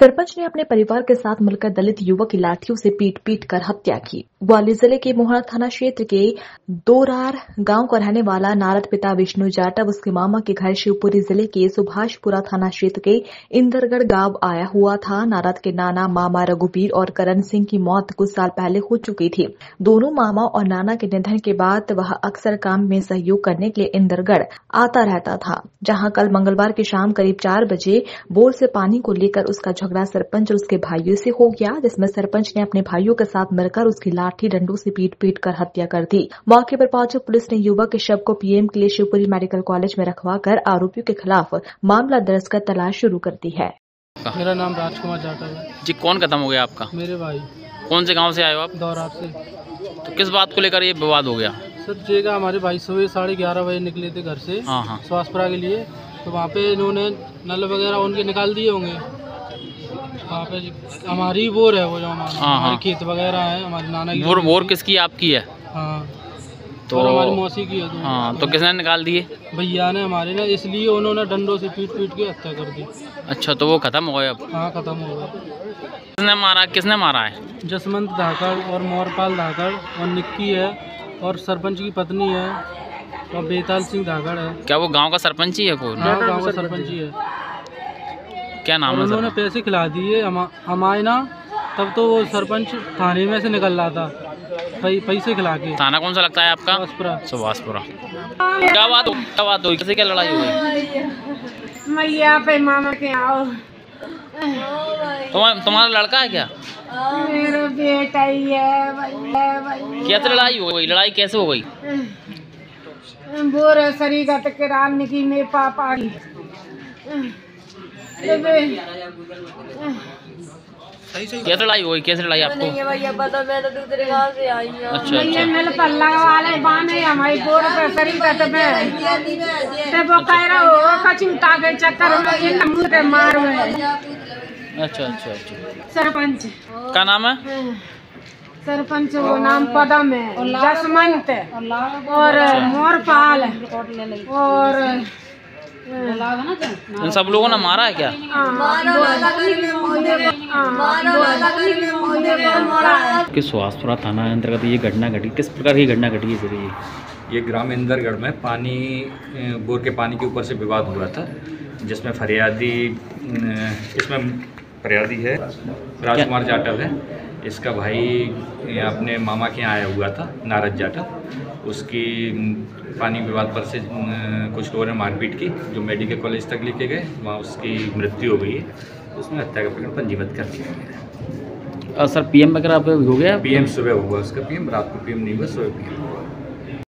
सरपंच ने अपने परिवार के साथ मिलकर दलित युवक की लाठियों से पीट पीट कर हत्या की। ग्वालियर ज़िले के मोहना थाना क्षेत्र के दोरार गाँव का रहने वाला नारद पिता विष्णु जाटव, उसके मामा के घर शिवपुरी ज़िले के सुभाषपुरा थाना क्षेत्र के इंदरगढ़ गाँव आया हुआ था। नारद के नाना, मामा रघुवीर और करण सिंह की मौत कुछ साल पहले हो चुकी थी। दोनों मामा और नाना के निधन के बाद वह अक्सर काम में सहयोग करने के लिए इंदरगढ़ आता रहता था, जहाँ कल मंगलवार की शाम करीब चार बजे बोर से पानी को लेकर उसका झगड़ा सरपंच और उसके भाइयों से हो गया जिसमें सरपंच ने अपने भाइयों के साथ मिलकर उसकी लाठी डंडों से पीट पीट कर हत्या कर दी। मौके पर पहुँचे पुलिस ने युवक के शव को पीएम के लिए शिवपुरी मेडिकल कॉलेज में रखवाकर आरोपियों के खिलाफ मामला दर्ज कर तलाश शुरू कर दी है। मेरा नाम राजकुमार जाटव है। जी कौन खत्म हो गया आपका? मेरे भाई। कौन से गाँव से आए हो आप? दौराब से। तो किस बात को लेकर ये विवाद हो गया? सर जेगा हमारे भाई सुबह साढ़े ग्यारह बजे निकले थे घर से हाँ हाँ। के लिए। तो वहाँ पे इन्होंने नल वगैरह उनके निकाल दिए होंगे। हमारी बोर है वो जो हमारी हाँ, हाँ। खेत वगैरह है हमारी नाना की बोर बोर किसकी आपकी है? हाँ। तो हमारी मौसी की है तो हाँ तो किसने निकाल दिए? भैया ने हमारे ने इसलिए उन्होंने डंडों से पीट पीट के हत्या कर दी। अच्छा तो वो खत्म हो गए अब? हाँ खत्म हो गया किसने मारा किसने मारा है? जसवंत धाकड़ और मोरपाल धाकड़ और निक्की है और सरपंच की पत्नी है और बेताल सिंह धाकड़ है। क्या वो गाँव का सरपंच ही है कोई? गाँव का सरपंच ही है। क्या नाम है उन्होंने पैसे खिला दिए हम हम आए ना तब तो वो सरपंच थाने में से निकल रहा था पैसे खिला के। थाना कौन सा लगता है आपका। सुभाषपुरा। क्या बात हो क्या बात हुई किसी क्या लड़ाई हुई? मैया पे मामा के आओ। तुम्हारा तुम्हारा लड़का है क्या? मेरा बेटा ही है भैया भैया कैसे लड़ाई हो गई? लड़ाई कैसे हो गई? बोर सरीगत के राम निकी में पापा की कैसे लड़ाई हो गई कैसे लड़ाई आपको? नहीं भैया पता मैं तो दूसरे गाँव से आई हूँ। अच्छा भैया अच्छा। नल पल्ला वाले बाने हमारी बोर पे सरीगत में ते वो कह रहा हो के चक्कर में ये मुँह पे मार अच्छा अच्छा अच्छा। सरपंच। क्या नाम है? सरपंच वो नाम पदम है जसमंत और मोरपाल और इन सब लोगों ने मारा है क्या? कि सुहासपुरा थाना अंतर्गत ये घटना घटी। किस प्रकार की घटना घटी है सर ये ये ग्राम इंदरगढ़ में पानी बोर के पानी के ऊपर से विवाद हुआ था जिसमें फरियादी इसमें फरियादी है राजकुमार जाटव है। इसका भाई अपने मामा के यहाँ आया हुआ था नारद जाटव। उसकी पानी विवाद पर से कुछ लोगों ने मारपीट की जो मेडिकल कॉलेज तक लेके गए वहाँ उसकी मृत्यु हो गई है। उसमें हत्या का प्रकरण पंजीबद्ध कर दिया गया है। सर पीएम वगैरह आप हो गया? पीएम सुबह हुआ उसका पीएम रात को पीएम नहीं हुआ सुबह पीएम हुआ।